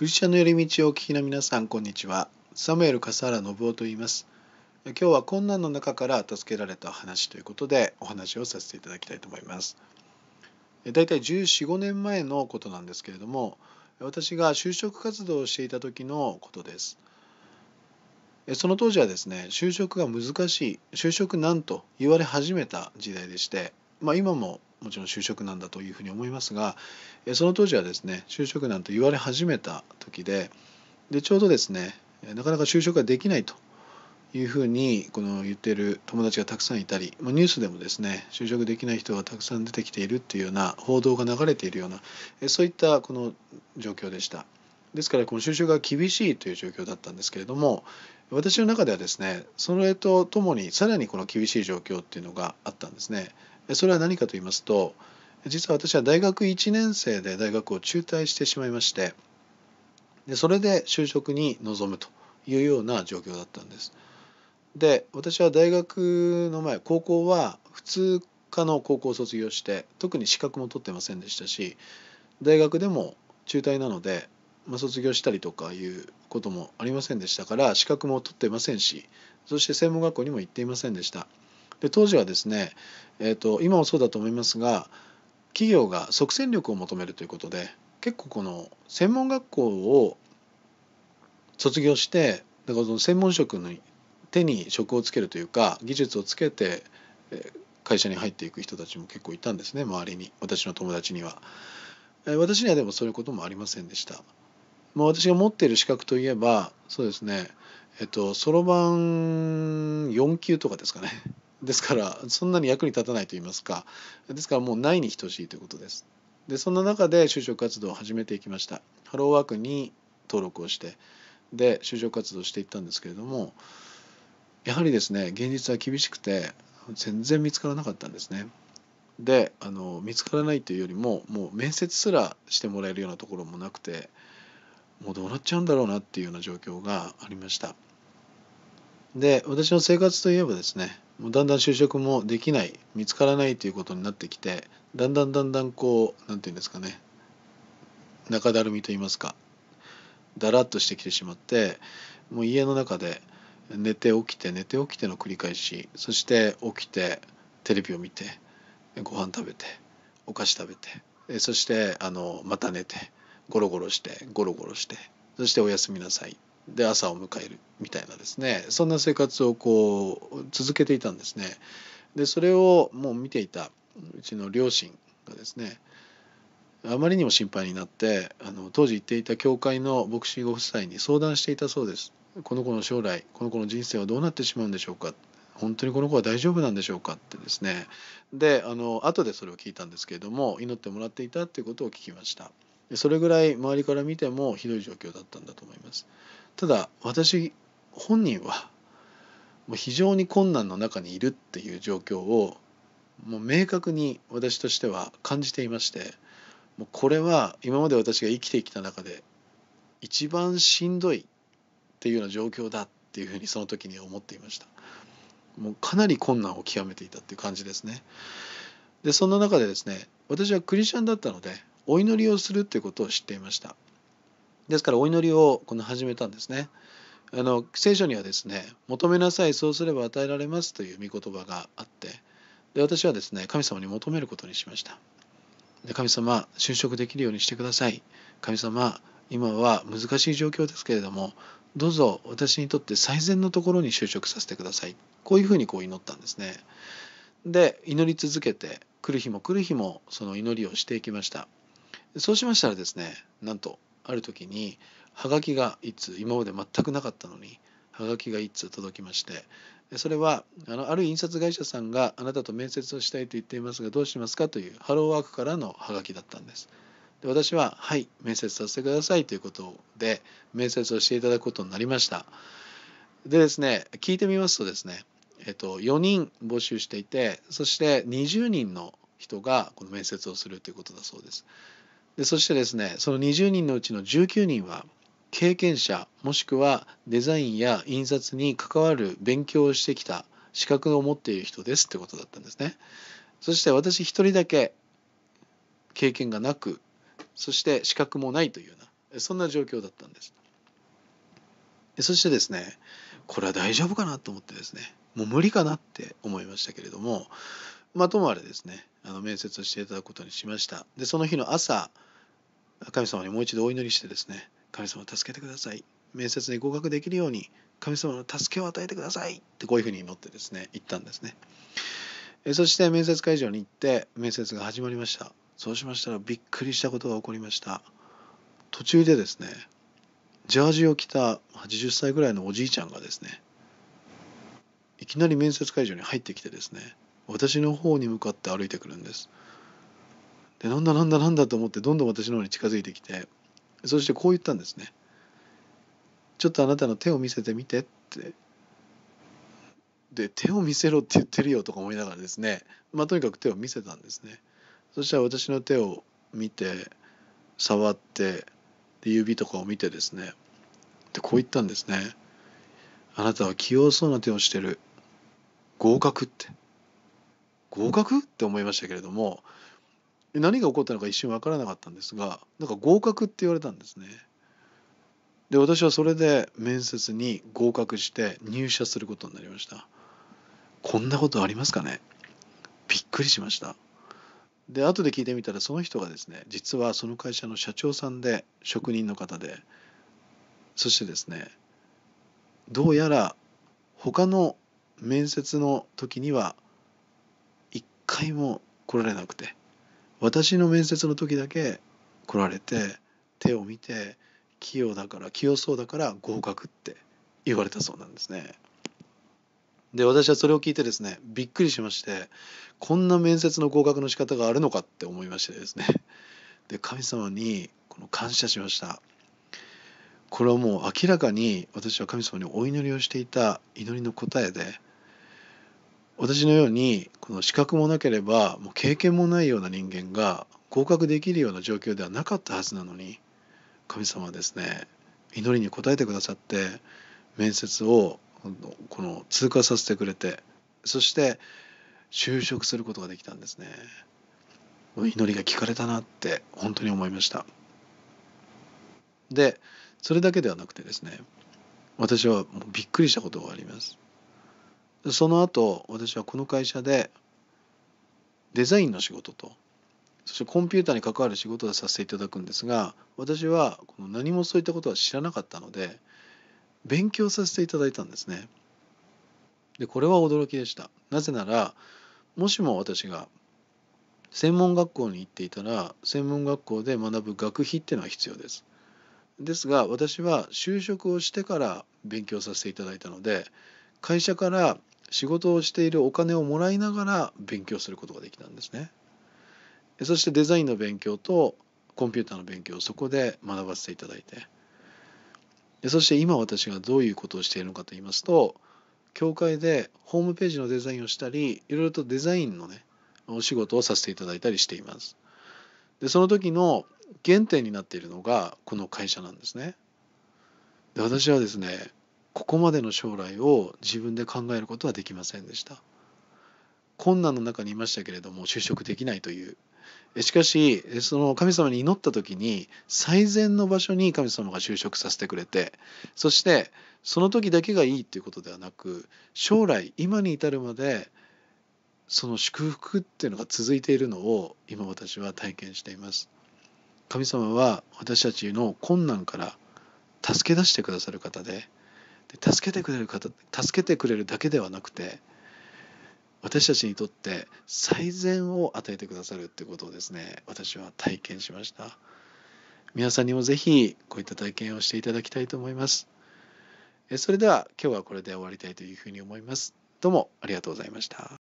クリスチャンの寄り道をお聞きの皆さん、こんにちは。サムエル笠原信夫と言います。今日は困難の中から助けられた話ということでお話をさせていただきたいと思います。だいたい14、5年前のことなんですけれども、私が就職活動をしていた時のことです。その当時はですね、就職が難しい、就職難と言われ始めた時代でして、まあ、今ももちろん就職難だというふうに思いますがその当時はですね就職難と言われ始めた時ででちょうどですねなかなか就職ができないというふうにこの言っている友達がたくさんいたりニュースでもですね就職できない人がたくさん出てきているっていうような報道が流れているようなそういったこの状況でした。ですからこの就職が厳しいという状況だったんですけれども私の中ではですねそれとともにさらにこの厳しい状況っていうのがあったんですね。それは何かと言いますと実は私は大学1年生で大学を中退してしまいましてでそれで就職に臨むというような状況だったんです。で私は大学の前高校は普通科の高校を卒業して特に資格も取ってませんでしたし大学でも中退なので、まあ、卒業したりとかいうこともありませんでしたから資格も取ってませんしそして専門学校にも行っていませんでした。で当時はですね、えーと、今もそうだと思いますが企業が即戦力を求めるということで結構この専門学校を卒業してだからその専門職の手に職をつけるというか技術をつけて会社に入っていく人たちも結構いたんですね周りに私の友達には。私にはでもそういうこともありませんでした。まあ、私が持っている資格といえばそうですね。えっとそろばん4級とかですかね。ですからそんなに役に立たないと言いますか。ですからもうないに等しいということです。でそんな中で就職活動を始めていきました。ハローワークに登録をしてで就職活動していったんですけれどもやはりですね現実は厳しくて全然見つからなかったんですね。であの見つからないというよりももう面接すらしてもらえるようなところもなくてもうどうなっちゃうんだろうなっていうような状況がありました。で私の生活といえばですねもうだんだん就職もできない見つからないということになってきてだんだんだんだんこう何て言うんですかね中だるみと言いますかだらっとしてきてしまってもう家の中で寝て起きて寝て起きての繰り返しそして起きてテレビを見てご飯食べてお菓子食べてそしてあのまた寝てゴロゴロしてゴロゴロしてそしておやすみなさい。で朝を迎えるみたいなですね。そんな生活をこう続けていたんですね。でそれをもう見ていたうちの両親がですねあまりにも心配になってあの当時行っていた教会の牧師ご夫妻に相談していたそうです。この子の将来この子の人生はどうなってしまうんでしょうか。本当にこの子は大丈夫なんでしょうかってですね。であの後でそれを聞いたんですけれども祈ってもらっていたっていうことを聞きました。それぐらい周りから見てもひどい状況だったんだと思います。ただ私本人はもう非常に困難の中にいるっていう状況をもう明確に私としては感じていましてもうこれは今まで私が生きてきた中で一番しんどいっていうような状況だっていうふうにその時に思っていました。もうかなり困難を極めていたっていう感じですね。でそんな中でですね私はクリスチャンだったのでお祈りをするっていうことを知っていましたですからお祈りをこの始めたんですね。あの聖書にはですね「求めなさいそうすれば与えられます」という御言葉があってで私はですね神様に求めることにしました。で神様就職できるようにしてください。神様今は難しい状況ですけれどもどうぞ私にとって最善のところに就職させてください。こういうふうにこう祈ったんですね。で祈り続けて来る日も来る日もその祈りをしていきました。そうしましたらですねなんとある時にはがきが一通今まで全くなかったのにはがきが一通届きましてそれはあのある印刷会社さんがあなたと面接をしたいと言っていますがどうしますかというハローワークからのはがきだったんです。で私は「はい面接させてください」ということで面接をしていただくことになりました。でですね聞いてみますとですね、えっと、4人募集していてそして20人の人がこの面接をするということだそうです。でそしてですねその20人のうちの19人は経験者もしくはデザインや印刷に関わる勉強をしてきた資格を持っている人ですってことだったんですね。そして私一人だけ経験がなくそして資格もないというようなそんな状況だったんですそしてですねこれは大丈夫かなと思ってですねもう無理かなって思いましたけれどもまあともあれですねあの面接をしていただくことにしましたでその日の朝神様にもう一度お祈りしてですね神様助けてください。面接に合格できるように神様の助けを与えてください。ってこういうふうに祈ってですね言ったんですね。そして面接会場に行って面接が始まりました。そうしましたらびっくりしたことが起こりました。途中でですねジャージを着た80歳ぐらいのおじいちゃんがですねいきなり面接会場に入ってきてですね私の方に向かって歩いてくるんです。でなんだなんだなんだと思ってどんどん私の方に近づいてきてそしてこう言ったんですね。ちょっとあなたの手を見せてみてって。で手を見せろって言ってるよとか思いながらですね。まあとにかく手を見せたんですね。そしたら私の手を見て触ってで指とかを見てですね。でこう言ったんですね。あなたは器用そうな手をしてる。合格って。合格？って思いましたけれども何が起こったのか一瞬分からなかったんですがなんか合格って言われたんですね。で私はそれで面接に合格して入社することになりました。こんなことありますかね？びっくりしました。で後で聞いてみたらその人がですね実はその会社の社長さんで職人の方でそしてですねどうやら他の面接の時には一回も来られなくて。私の面接の時だけ来られて手を見て器用だから器用そうだから合格って言われたそうなんですね。で私はそれを聞いてですねびっくりしましてこんな面接の合格の仕方があるのかって思いましてですねで神様にこの感謝しましたこれはもう明らかに私は神様にお祈りをしていた祈りの答えで私のようにこの資格もなければもう経験もないような人間が合格できるような状況ではなかったはずなのに神様はですね祈りに応えてくださって面接をこの通過させてくれてそして就職することができたんですね。祈りが聞かれたなって本当に思いました。でそれだけではなくてですね私はもうびっくりしたことがあります。その後私はこの会社でデザインの仕事とそしてコンピューターに関わる仕事をさせていただくんですが私はこの何もそういったことは知らなかったので勉強させていただいたんですね。でこれは驚きでした。なぜならもしも私が専門学校に行っていたら専門学校で学ぶ学費っていうのは必要です。ですが私は就職をしてから勉強させていただいたので会社から仕事をしているお金をもらいながら勉強することができたんですね。そしてデザインの勉強とコンピューターの勉強をそこで学ばせていただいて。そして今私がどういうことをしているのかと言いますと教会でホームページのデザインをしたりいろいろとデザインのねお仕事をさせていただいたりしています。でその時の原点になっているのがこの会社なんですね。で私はですねここまでの将来を自分で考えることはできませんでした。困難の中にいましたけれども就職できないという。しかしその神様に祈った時に最善の場所に神様が就職させてくれてそしてその時だけがいいということではなく将来今に至るまでその祝福っていうのが続いているのを今私は体験しています。神様は私たちの困難から助け出してくださる方でで助けてくれる方助けてくれるだけではなくて私たちにとって最善を与えてくださるってことをですね私は体験しました。皆さんにもぜひこういった体験をしていただきたいと思います。それでは今日はこれで終わりたいというふうに思います。どうもありがとうございました。